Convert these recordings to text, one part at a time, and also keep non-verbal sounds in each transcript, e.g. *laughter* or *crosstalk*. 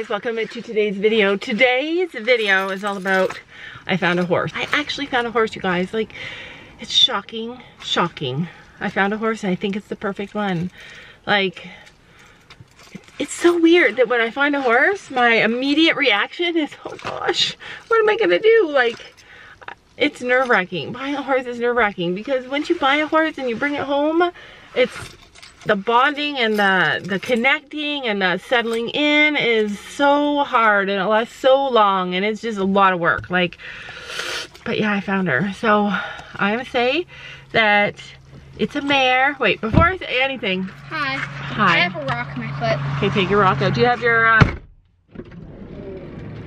Guys, welcome to today's video. Today's video is all about, I found a horse. I actually found a horse you guys, like it's shocking, shocking. I found a horse and I think it's the perfect one. Like, it's so weird that when I find a horse, my immediate reaction is, oh gosh, what am I gonna do? Like, it's nerve wracking. Buying a horse is nerve wracking because once you buy a horse and you bring it home, it's the bonding and the, the connecting and the settling in is so hard and it lasts so long and it's just a lot of work. Like, but yeah, I found her. So I would say that it's a mare. Wait, before I say anything. Hi. Hi. I have a rock in my foot. Okay, take your rock out. Do you have your, uh,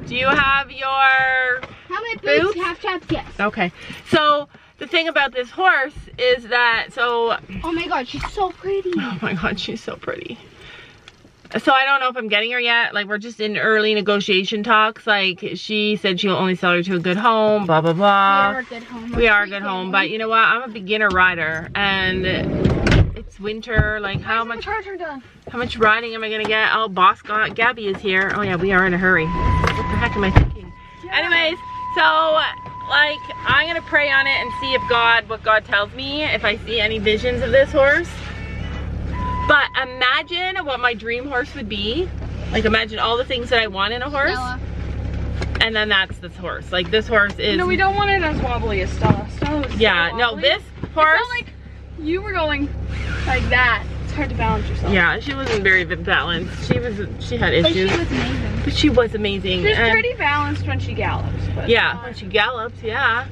do you have your, How many boots? Boots? Half chaps, yes. okay. So the thing about this horse is that, so Oh my god, she's so pretty. *laughs* Oh my god, she's so pretty. So I don't know if I'm getting her yet. Like we're just in early negotiation talks. Like she said she'll only sell her to a good home, blah blah blah. we are a good home. We are a good home, but you know what? I'm a beginner rider and it's winter. Like how much charger done? how much riding am I gonna get? Oh boss got Gabby is here. Oh yeah, we are in a hurry. What the heck am I thinking? Anyways, so like I'm gonna pray on it and see if God, what God tells me, if I see any visions of this horse. But imagine what my dream horse would be. Like imagine all the things that I want in a horse, Stella. and then that's this horse. Like this horse is. No, we don't want it as wobbly as Stella. Stella was so Yeah, no, wobbly. this It horse. felt like you were going like that. Hard to balance yourself. yeah, she wasn't very balanced. She was. She had issues. But she was amazing. but she was amazing. She's and- pretty balanced when she gallops. But Yeah, when she gallops, yeah.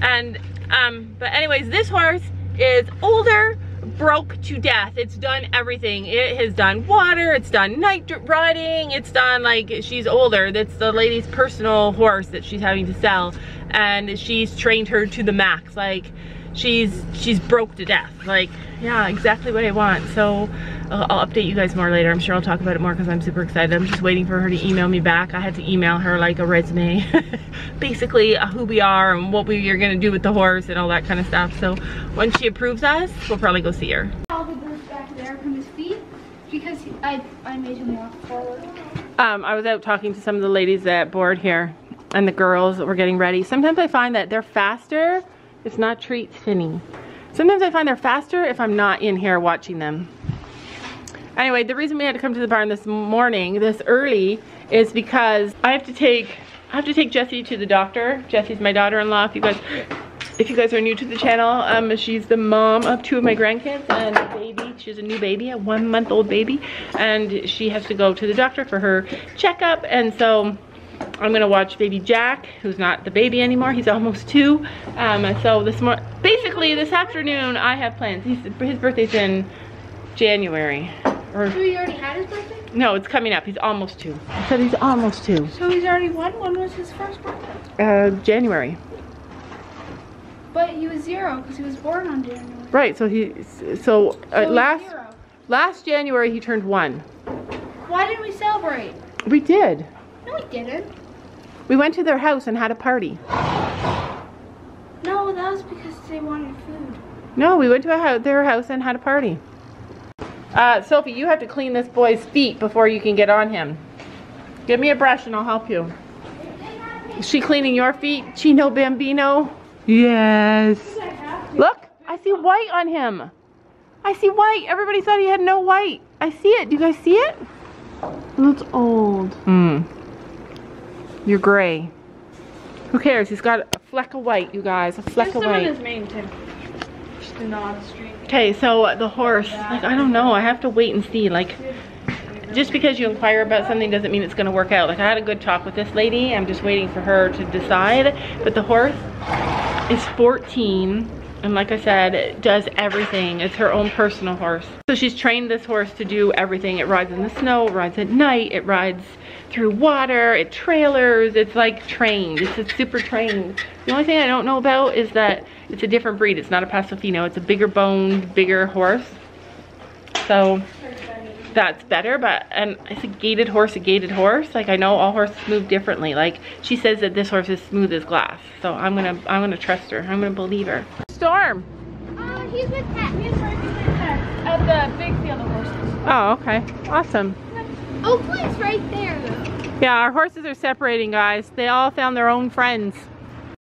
And, um, but anyways, this horse is older, broke to death. It's done everything. It has done water, it's done night riding, it's done like, she's older. That's the lady's personal horse that she's having to sell. And she's trained her to the max. Like, she's, she's broke to death. Like, yeah, exactly what I want. So, I'll, I'll update you guys more later. I'm sure I'll talk about it more because I'm super excited. I'm just waiting for her to email me back. I had to email her like a resume, *laughs* basically uh, who we are and what we are gonna do with the horse and all that kind of stuff. So when she approves us, we'll probably go see her. All the boots back there from his feet because he, I, I made him walk forward. Um, I was out talking to some of the ladies at board here and the girls that were getting ready. Sometimes I find that they're faster. It's not treats, Finny. Sometimes I find they're faster if I'm not in here watching them. Anyway, the reason we had to come to the barn this morning, this early, is because I have to take, I have to take Jessie to the doctor. Jessie's my daughter-in-law. If you guys, if you guys are new to the channel, um, she's the mom of two of my grandkids and a baby. She's a new baby, a one-month-old baby, and she has to go to the doctor for her checkup. And so I'm gonna watch baby Jack, who's not the baby anymore. He's almost two. Um, so this more, basically this afternoon I have plans. He's, his birthday's in January. Or So he already had his birthday? no, it's coming up. He's almost two. I said he's almost two. So he's already one? When was his first birthday? Uh, January. But he was zero because he was born on January. Right. So he. So, uh, So last zero. last January he turned one. Why didn't we celebrate? We did. No, we didn't. We went to their house and had a party. No, that was because they wanted food. No, we went to a hou- their house and had a party. Uh, Sophie, you have to clean this boy's feet before you can get on him. Give me a brush and I'll help you. Is she cleaning your feet, Chino Bambino? Yes. Look, I see white on him. I see white. Everybody thought he had no white. I see it. Do you guys see it? That's old. Hmm. You're gray. Who cares? He's got a fleck of white, you guys. A fleck There's of white. in his mane too. Just in the on the street. Okay, so uh, the horse, like, I don't know. I have to wait and see. Like, just because you inquire about something doesn't mean it's going to work out. Like, I had a good talk with this lady. I'm just waiting for her to decide. But the horse is 14. And like I said, it does everything. It's her own personal horse. So she's trained this horse to do everything. It rides in the snow, it rides at night, it rides through water, it trailers. It's like trained. It's, it's super trained. The only thing I don't know about is that it's a different breed. It's not a Paso Fino. It's a bigger boned, bigger horse. So that's better, but and it's a gaited horse, a gaited horse. Like I know all horses move differently. Like she says that this horse is smooth as glass. So I'm gonna I'm gonna trust her. I'm gonna believe her. Storm. Uh, he's with Pat. Me and with Pat. At the big field of horses. Oh, okay. Awesome. Oakley's right there though. Yeah, our horses are separating, guys. They all found their own friends.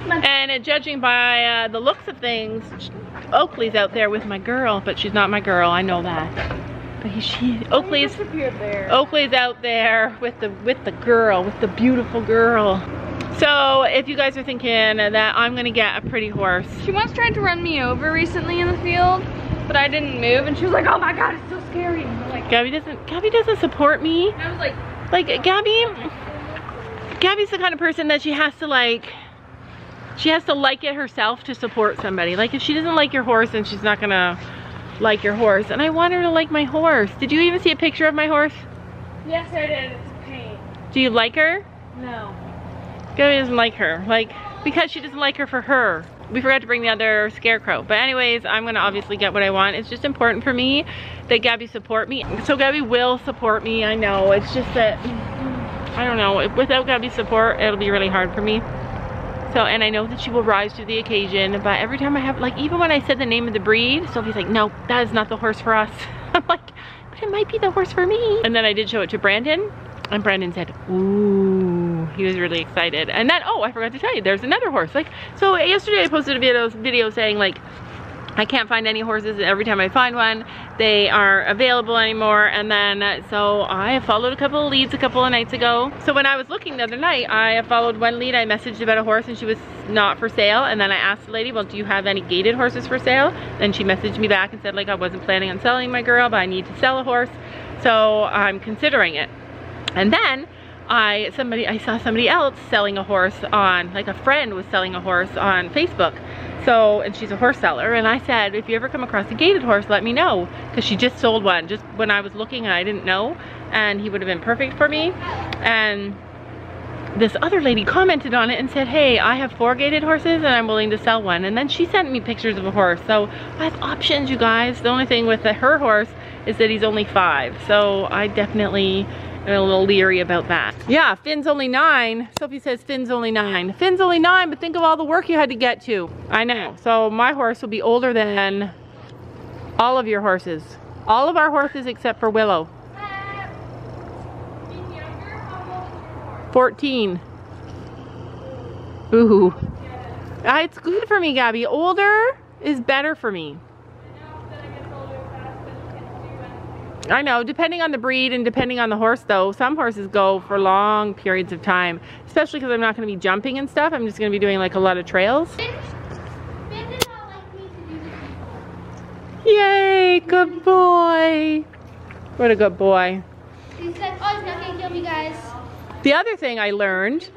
And uh, judging by uh, the looks of things, Oakley's out there with my girl, but she's not my girl. I know that. But he, she, Oakley's disappeared there. Oakley's out there with the with the girl, with the beautiful girl. So if you guys are thinking that I'm gonna get a pretty horse, She once tried to run me over recently in the field, but I didn't move, and she was like, "Oh my god, it's so scary." Like, Gabby doesn't Gabby doesn't support me. I was like, Like Gabby, Gabby's the kind of person that she has to like, she has to like it herself to support somebody. Like if she doesn't like your horse, then she's not gonna like your horse. And I want her to like my horse. Did you even see a picture of my horse? "Yes, I did. It's a pain." Do you like her? No. Gabby doesn't like her. Like, because she doesn't like her for her. We forgot to bring the other scarecrow. But anyways, I'm gonna obviously get what I want. It's just important for me that Gabby support me. So Gabby will support me, I know. It's just that, I don't know, without Gabby's support, it'll be really hard for me. So, and I know that she will rise to the occasion, but every time I have, like, even when I said the name of the breed, Sophie's like, no, that is not the horse for us. *laughs* I'm like, but it might be the horse for me. And then I did show it to Brandon, and Brandon said, ooh, he was really excited. And then, oh, I forgot to tell you, there's another horse. Like, so yesterday I posted a video, video saying like, I can't find any horses and every time I find one they aren't available anymore. And then so I followed a couple of leads a couple of nights ago. So when I was looking the other night I followed one lead. I messaged about a horse and she was not for sale. And then I asked the lady well do you have any gaited horses for sale? Then she messaged me back and said like I wasn't planning on selling my girl but I need to sell a horse so I'm considering it. And then I somebody I saw somebody else selling a horse on like a friend was selling a horse on Facebook. So and she's a horse seller. And I said if you ever come across a gaited horse let me know. Because she just sold one just when I was looking and I didn't know. And he would have been perfect for me. And this other lady commented on it and said hey I have four gaited horses and I'm willing to sell one. And then she sent me pictures of a horse. So I have options you guys. The only thing with the, her horse is that he's only five. So I definitely am a little leery about that yeah Finn's only nine Sophie says Finn's only nine Finn's only nine but think of all the work you had to get to I know so my horse will be older than all of your horses all of our horses except for Willow 14. Ooh. Uh, it's good for me, Gabby. Older is better for me. I know, depending on the breed and depending on the horse though, some horses go for long periods of time, especially because I'm not going to be jumping and stuff. I'm just going to be doing like a lot of trails. Finn, Finn did not like me to do this before. Yay, good boy. What a good boy. He said, oh, he's not gonna kill me, guys. The other thing I learned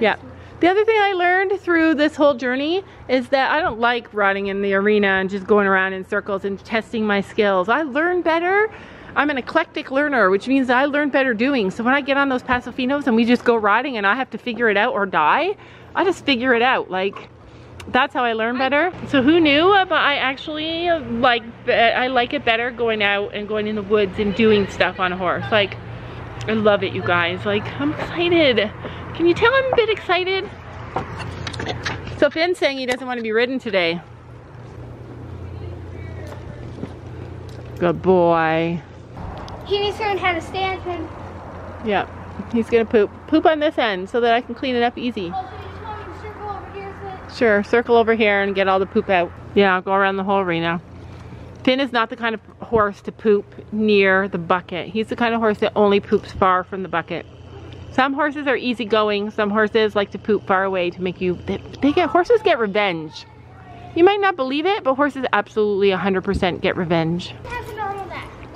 Yeah. The other thing I learned through this whole journey is that I don't like riding in the arena and just going around in circles and testing my skills. I learn better. I'm an eclectic learner, which means I learn better doing. So when I get on those Paso Finos and we just go riding and I have to figure it out or die, I just figure it out. Like, that's how I learn better. So who knew, but I actually like, I like it better going out and going in the woods and doing stuff on a horse. Like, I love it, you guys. Like, I'm excited. Can you tell I'm a bit excited? So Finn's saying he doesn't want to be ridden today. Good boy. He needs to learn how to stand and. Yep. He's gonna poop. Poop on this end so that I can clean it up easy. Oh, so you just want me to circle here so. Sure, circle over here and get all the poop out. Yeah, I'll go around the whole arena. Finn is not the kind of horse to poop near the bucket. He's the kind of horse that only poops far from the bucket. Some horses are easygoing. Some horses like to poop far away to make you, they, they get, horses get revenge. You might not believe it, but horses absolutely 100% get revenge.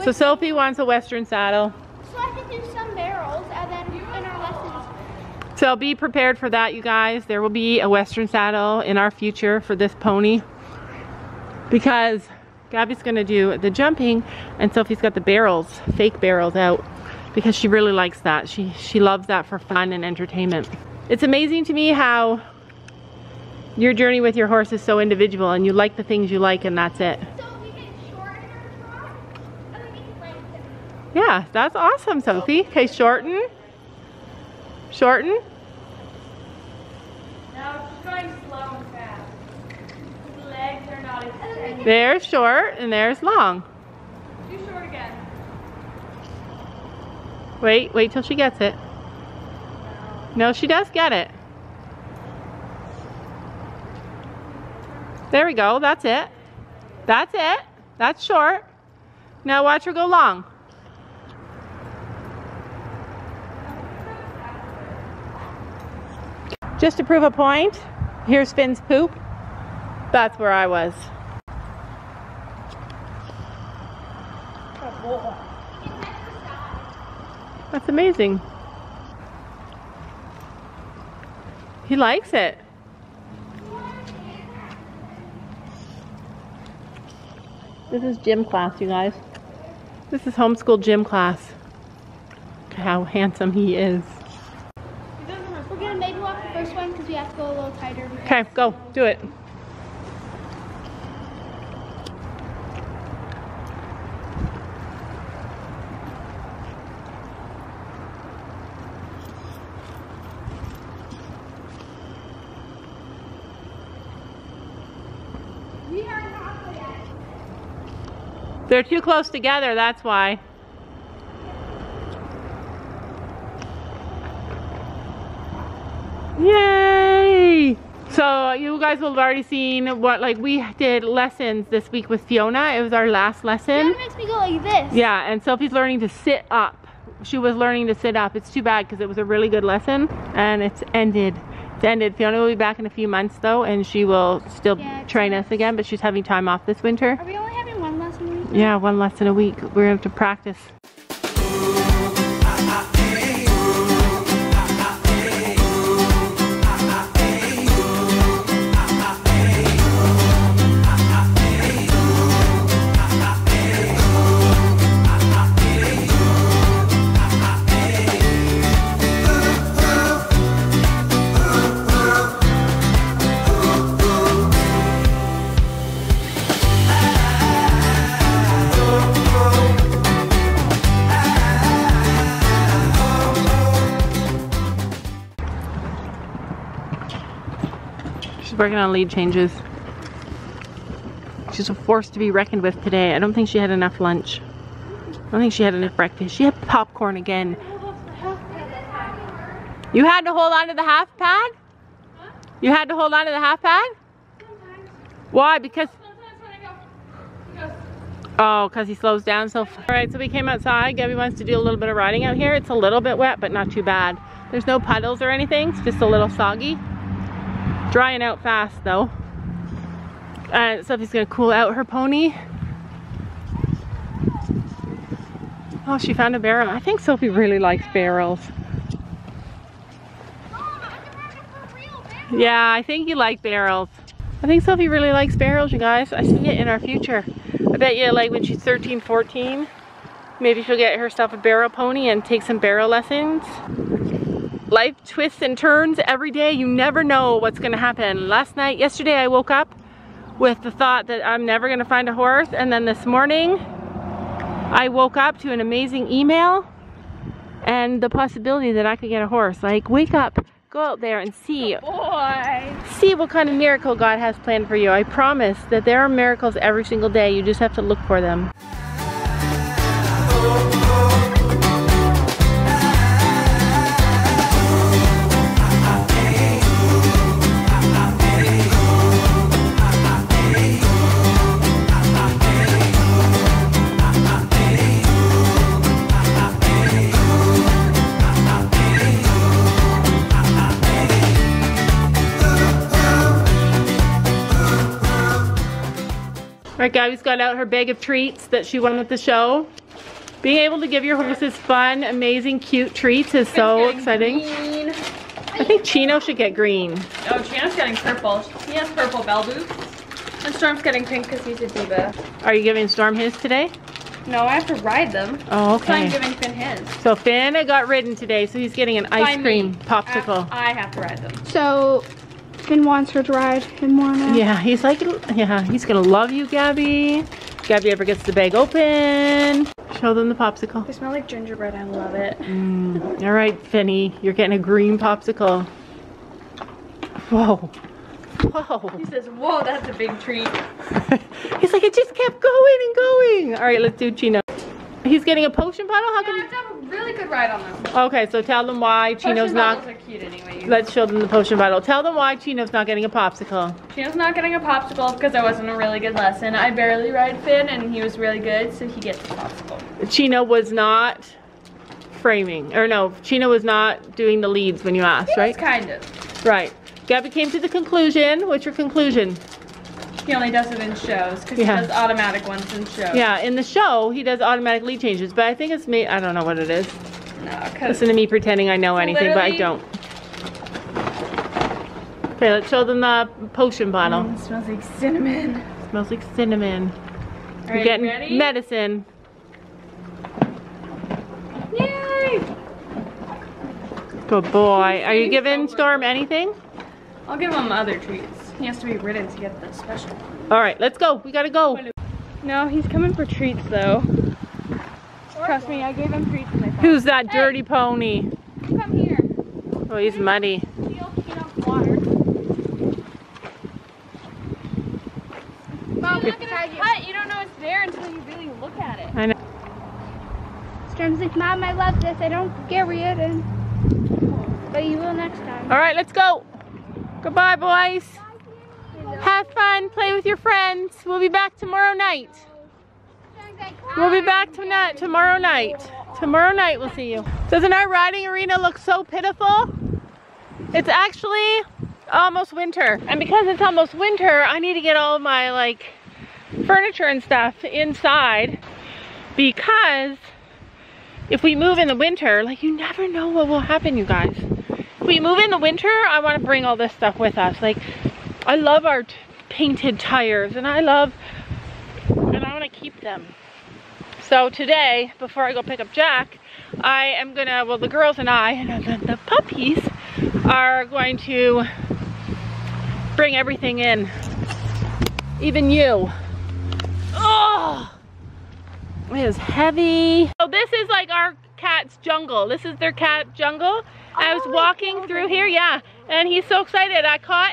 So Sophie wants a Western saddle. So I can do some barrels and then in our lessons. So be prepared for that, you guys. There will be a Western saddle in our future for this pony. Because Gabby's gonna do the jumping and Sophie's got the barrels, fake barrels out because she really likes that. She, she loves that for fun and entertainment. It's amazing to me how your journey with your horse is so individual and you like the things you like and that's it. So we can shorten our trot and then we can lengthen. Yeah, that's awesome, Sophie. Okay, shorten. Shorten. Now it's going slow and fast. His legs are not as. There's short and there's long. Too short again. Wait, wait till she gets it. No, she does get it. There we go, that's it. That's it. That's short. Now watch her go long. Just to prove a point, here's Finn's poop. That's where I was. Amazing. He likes it. This is gym class, you guys. This is homeschool gym class. Look how handsome he is. We're gonna maybe walk the first one because we have to go a little tighter. Okay, go, do it. They're too close together, that's why. Yay! So you guys will have already seen what like we did lessons this week with Fiona. It was our last lesson. Fiona makes me go like this. Yeah, and Sophie's learning to sit up. She was learning to sit up. It's too bad because it was a really good lesson and it's ended. It's ended. Fiona will be back in a few months though and she will still Yeah, train us again, but she's having time off this winter. Yeah, one lesson a week. We're gonna have to practice. Working on lead changes. She's a force to be reckoned with today. I don't think she had enough lunch. I don't think she had enough breakfast. She had popcorn again. You had to hold on to the half pad? You had to hold on to the half pad? Why? Because Oh, because he slows down so far. All right, so we came outside. Gabby wants to do a little bit of riding out here. It's a little bit wet, but not too bad. There's no puddles or anything. It's just a little soggy. Drying out fast though. Uh, Sophie's gonna cool out her pony. Oh, she found a barrel. I think Sophie really likes barrels. Yeah, I think you like barrels. I think Sophie really likes barrels, you guys. I see it in our future. I bet you like when she's 13, 14, maybe she'll get herself a barrel pony and take some barrel lessons. Life twists and turns every day. You never know what's gonna happen. Last night, yesterday I woke up with the thought that I'm never gonna find a horse and then this morning I woke up to an amazing email and the possibility that I could get a horse. Like wake up, go out there and see *laughs* Boy. see what kind of miracle God has planned for you. I promise that there are miracles every single day. You just have to look for them. All right, Gabby's got out her bag of treats that she won at the show. Being able to give your horses fun, amazing, cute treats is so exciting. Green. I think Chino should get green. Oh, Chino's getting purple. He has purple bell boots. And Storm's getting pink because he's a diva. Are you giving Storm his today? No, I have to ride them. Oh, So I'm okay. giving Finn his. So Finn got ridden today, so he's getting an By ice me. cream popsicle. I, I have to ride them. So, Finn wants her to ride him more now. Yeah, he's like, yeah, he's gonna love you, Gabby. Gabby ever gets the bag open. Show them the popsicle. They smell like gingerbread. I love it. Mm, all right, Finny, you're getting a green popsicle. Whoa. Whoa. He says, whoa, that's a big treat. *laughs* He's like, it just kept going and going. All right, let's do Chino. He's getting a potion bottle? How Yeah, come? have a really good ride on them. Okay, so tell them why Chino's Potion not. bottles are cute anyway. Let's show them the potion bottle. Tell them why Chino's not getting a popsicle. Chino's not getting a popsicle because I wasn't a really good lesson. I barely ride Finn and he was really good, so he gets a popsicle. Chino was not framing, or no, Chino was not doing the leads when you asked, right? It's kind of. Right. Gabby came to the conclusion. What's your conclusion? He only does it in shows because Yeah. he does automatic ones in shows. Yeah, in the show, he does automatic lead changes, but I think it's me. I don't know what it is. No, Listen to me pretending I know anything, but I don't. Okay, let's show them the potion mm, bottle. it smells like cinnamon. Smells like cinnamon. Are You're getting ready? medicine. Yay! Good boy. Are you giving. Storm anything? I'll give him other treats. He has to be ridden to get the special. All right, let's go. We gotta go. No, he's coming for treats though. Trust me, I gave him treats and they. Who's that dirty pony? Come here. Oh, he's muddy. Steal peanut water. Mom, look at you. Cut, you don't know it's there until you really look at it. I know. Storm's like, Mom, I love this. I don't get ridden. But you will next time. All right, let's go. Goodbye, boys. Have fun. Play with your friends. We'll be back tomorrow night. We'll be back tonight, tomorrow night. Tomorrow night we'll see you. Doesn't our riding arena look so pitiful? It's actually almost winter. And because it's almost winter, I need to get all my like furniture and stuff inside because if we move in the winter, like you never know what will happen, you guys. If we move in the winter, I want to bring all this stuff with us. Like, I love our painted tires and I love, and I want to keep them. So today, before I go pick up Jack, I am gonna, well the girls and I, and *laughs* the, the puppies, are going to bring everything in. Even you. Oh! It is heavy. So this is like our cat's jungle. This is their cat jungle. I was walking through here, yeah, and he's so excited. I caught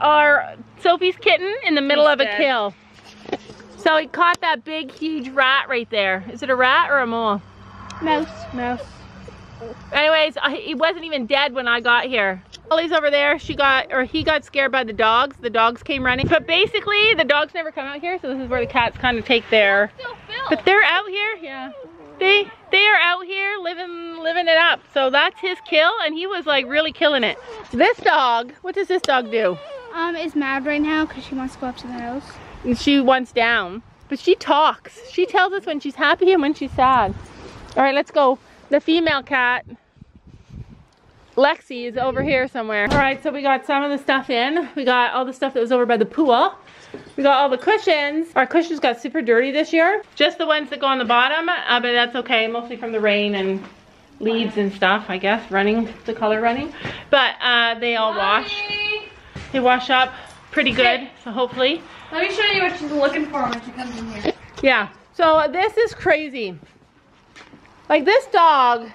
our Sophie's kitten in the middle He's of a dead. kill. So he caught that big, huge rat right there. Is it a rat or a mole? Mouse. Mouse. Anyways, I- he wasn't even dead when I got here. Ollie's over there. She got, or he got scared by the dogs. The dogs came running. But basically, the dogs never come out here, so this is where the cats kind of take their. But they're out here, yeah. They they are out here living living it up. So that's his kill, and he was like really killing it. This dog, what does this dog do? Um, is mad right now because she wants to go up to the house. And she wants down. But she talks. She tells us when she's happy and when she's sad. All right, let's go. The female cat, Lexi, is over here somewhere. All right, so we got some of the stuff in. We got all the stuff that was over by the pool. We got all the cushions. Our cushions got super dirty this year. Just the ones that go on the bottom, uh, but that's okay, mostly from the rain and leaves and stuff, I guess, running, the color running. But uh, they all wash. Mommy! They wash up pretty good, so hopefully. Let me show you what she's looking for when she comes in here. Yeah. So this is crazy. Like this dog,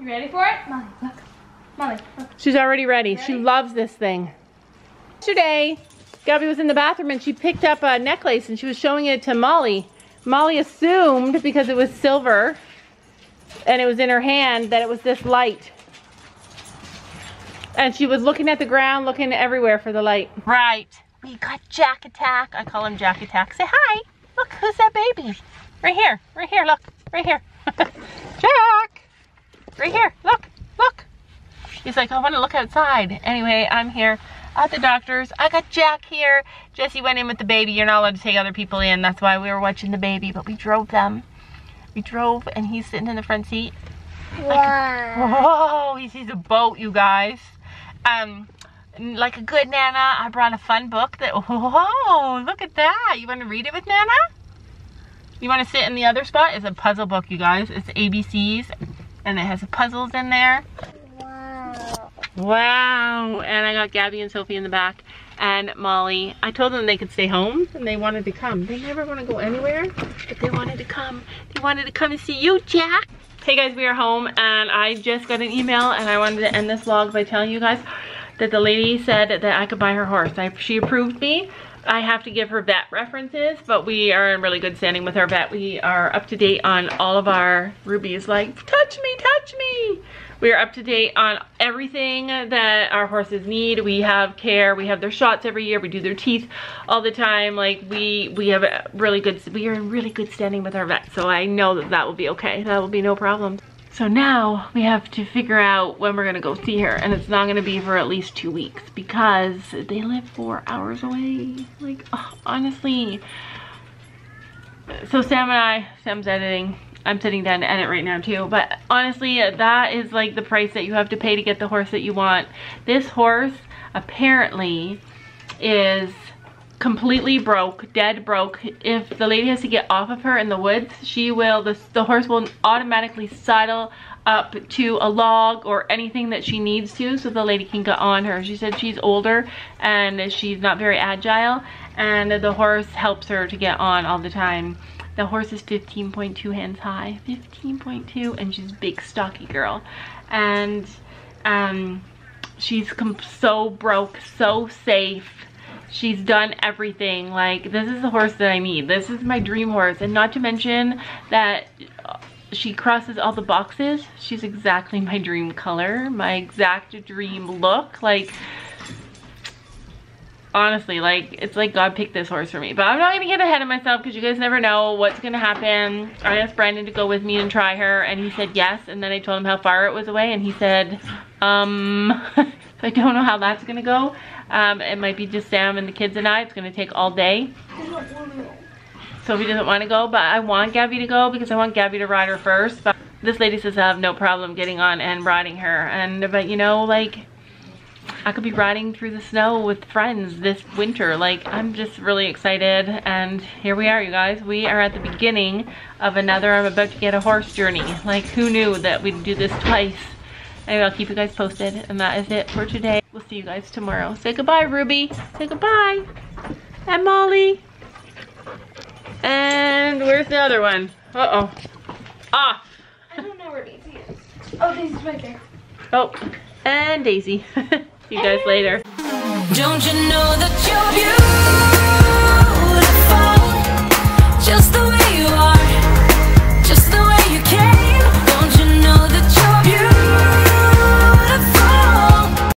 You ready for it? Molly, look. Molly, look. she's already ready. She loves this thing. Yesterday, Gabby was in the bathroom and she picked up a necklace and she was showing it to Molly. Molly assumed because it was silver and it was in her hand that it was this light. And she was looking at the ground, looking everywhere for the light. Right. We got Jack Attack. I call him Jack Attack. Say hi. Look, who's that baby? Right here. Right here. Look. Right here. *laughs* Jack. Right here. Look. Look. He's like, I want to look outside. Anyway, I'm here at the doctor's. I got Jack here. Jesse went in with the baby. You're not allowed to take other people in. That's why we were watching the baby, but we drove them. We drove and he's sitting in the front seat. Wow. Whoa, he sees a boat, you guys. Um, like a good Nana, I brought a fun book that, *laughs* whoa, look at that. You want to read it with Nana? You want to sit in the other spot? It's a puzzle book, you guys. It's ABCs, and it has puzzles in there. Wow. Wow. And I got Gabby and Sophie in the back and Molly. I told them they could stay home and they wanted to come. They never want to go anywhere, but they wanted to come. They wanted to come and see you, Jack. Hey guys, we are home and I just got an email and I wanted to end this vlog by telling you guys that the lady said that I could buy her horse. I, she approved me I have to give her vet references, but we are in really good standing with our vet. We are up to date on all of our rubies like, touch me, touch me. We are up to date on everything that our horses need. We have care, we have their shots every year, we do their teeth all the time. Like we, we have a really good, we are in really good standing with our vet. So I know that that will be okay. That will be no problem. So now we have to figure out when we're gonna go see her and it's not gonna be for at least two weeks because they live four hours away. Like, oh, honestly. So Sam and I, Sam's editing. I'm sitting down to edit right now too. But honestly, that is like the price that you have to pay to get the horse that you want. This horse apparently is completely broke, dead broke. If the lady has to get off of her in the woods, she will, the, the horse will automatically sidle up to a log or anything that she needs to so the lady can get on her. She said she's older and she's not very agile and the horse helps her to get on all the time. The horse is 15.2 hands high, 15.2 and she's big stocky girl. And um, she's so broke, so safe She's done everything. Like, this is the horse that I need. This is my dream horse. And not to mention that she crosses all the boxes. She's exactly my dream color, my exact dream look. Like, honestly, like, it's like God picked this horse for me. But I'm not gonna get ahead of myself because you guys never know what's gonna happen. I asked Brandon to go with me and try her, and he said yes. And then I told him how far it was away, and he said, um, *laughs* I don't know how that's gonna go. Um, it might be just Sam and the kids and I. It's to take all day. So he doesn't want to go, but I want Gabby to go because I want Gabby to ride her first. But this lady says I have no problem getting on and riding her. And but you know, like I could be riding through the snow with friends this winter. Like I'm just really excited. And here we are, you guys. We are at the beginning of another I'm about to get a horse journey. Like who knew that we'd do this *laughs* twice? Anyway, I'll keep you guys posted. And that is it for today. We'll see you guys tomorrow. Say goodbye, Ruby. Say goodbye. And Molly. And where's the other one? Uh-oh. Off. I don't know where Daisy is. Oh, Daisy's right there. Oh, and Daisy. *laughs* to you guys later. Don't you know that you're beautiful? Just the